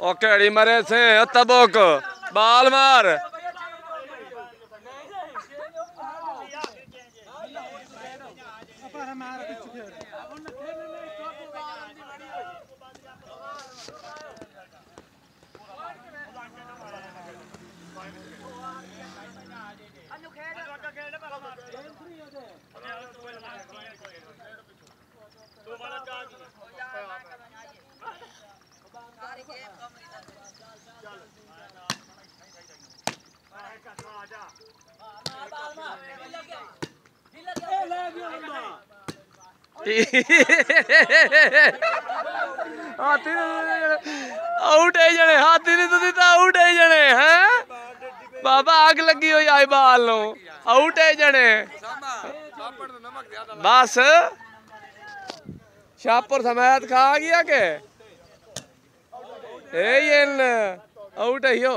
ओ अड़ी मरे से तबोक बाल मार। आउट है जने, हाथी ने तो आउट है जने, हैं? बाबा, आग लगी हुई आई बाल आउट है जने। बस। शाहपुर समायत खा गया के? ये आउट है यो।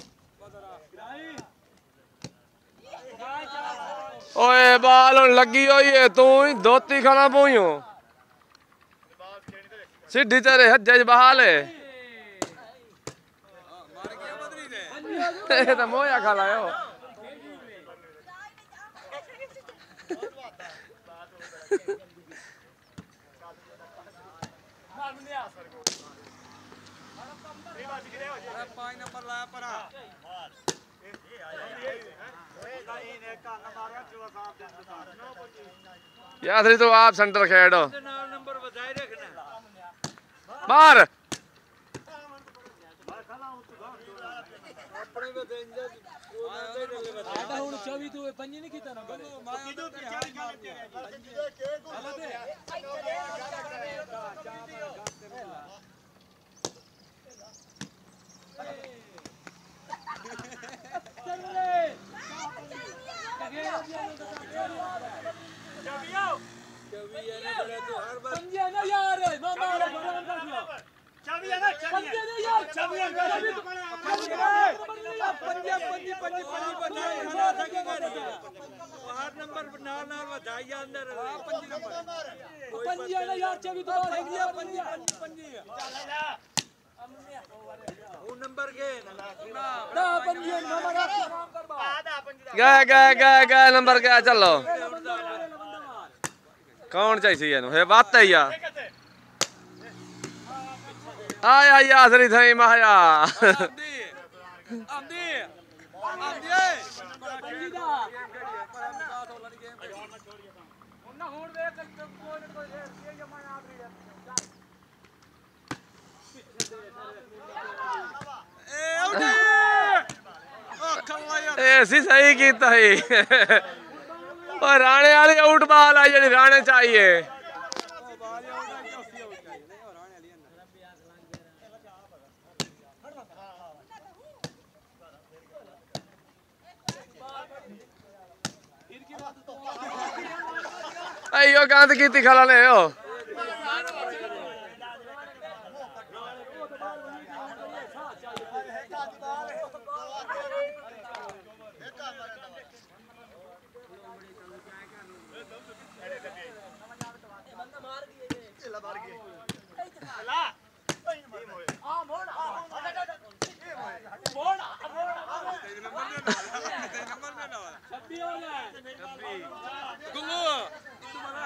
ओए बाल लगी हुई है तू ही धोती खाना पी सीढ़ी तेरे हजे बहाल है मोया खा लाओ नंबर लाया परा यात्री तो आप सेंटर खेड बाहर ਆਪਣੇ नंबर गए गए गए गए नंबर गया चलो। कौन चाहिए हे बात है यार। आया या असली ऐसी सही की राणे आउट बाल आई राणे चाहिए ಅಯ್ಯೋ ಕಾಂತ ಕೀರ್ತಿ ಖಲಾನೆ ಅಯ್ಯೋ ಗುಂಗು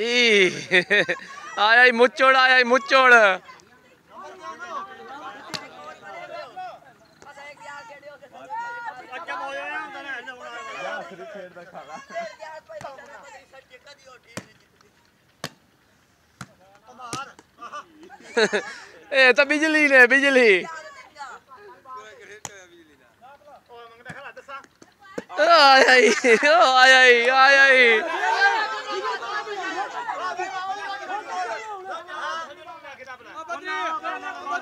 ਈ। ਆਇਆ ਈ ਮੁੱਚੜ, ਆਇਆ ਈ ਮੁੱਚੜ। ਇਹ ਤਾਂ ਬਿਜਲੀ ਨੇ, ਬਿਜਲੀ। ਆਇਆ ਈ ਓ ਆਇਆ ਈ ਆਇਆ ਈ।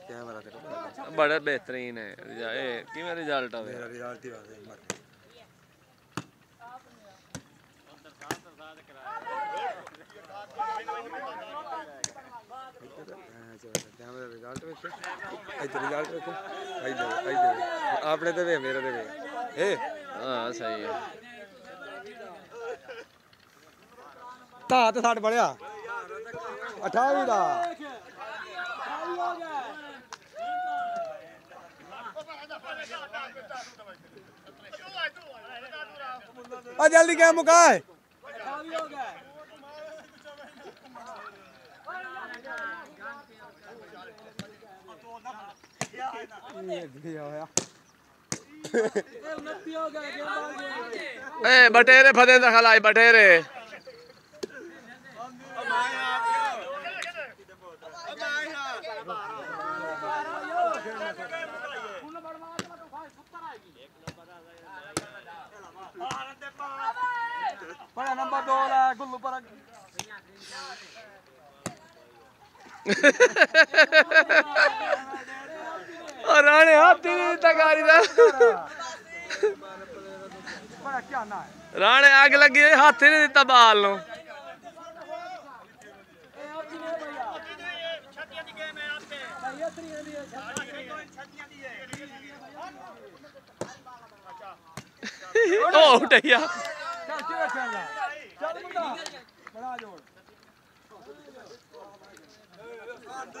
बड़े बड़ा बेहतरीन है रिज़ल्ट। मेरा रिज़ल्ट ही आपने तो मेरा तो सही है। ता तो साठ बढ़िया अठावी का जल्दी क्या मुका है बटेरे फतेह खलाई बटेरे। ਉਹ ਰਾਣੇ ਹਾਥੀ ਨਹੀਂ ਦਿੱਤਾ ਗਾਰੀ ਦਾ ਬੜਾ ਰਾਣੇ, ਅੱਗ ਲੱਗੀ ਹੱਥ ਨਹੀਂ ਦਿੱਤਾ ਬਾਲ ਨੂੰ। ਉਹ ਉਟਿਆ 안 돼.